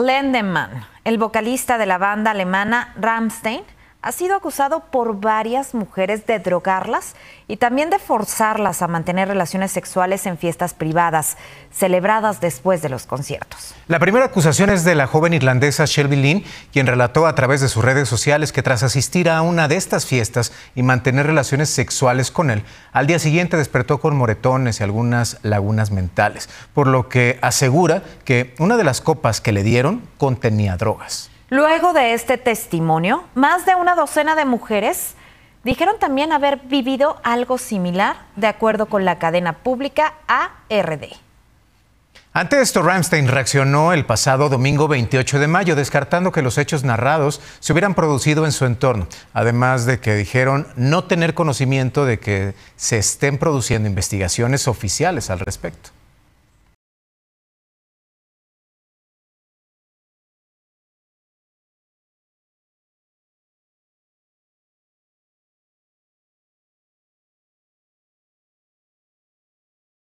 Lendemann, el vocalista de la banda alemana Rammstein, ha sido acusado por varias mujeres de drogarlas y también de forzarlas a mantener relaciones sexuales en fiestas privadas, celebradas después de los conciertos. La primera acusación es de la joven irlandesa Shelby Lynn, quien relató a través de sus redes sociales que tras asistir a una de estas fiestas y mantener relaciones sexuales con él, al día siguiente despertó con moretones y algunas lagunas mentales, por lo que asegura que una de las copas que le dieron contenía drogas. Luego de este testimonio, más de una docena de mujeres dijeron también haber vivido algo similar, de acuerdo con la cadena pública ARD. Ante esto, Ramstein reaccionó el pasado domingo 28 de mayo, descartando que los hechos narrados se hubieran producido en su entorno, además de que dijeron no tener conocimiento de que se estén produciendo investigaciones oficiales al respecto.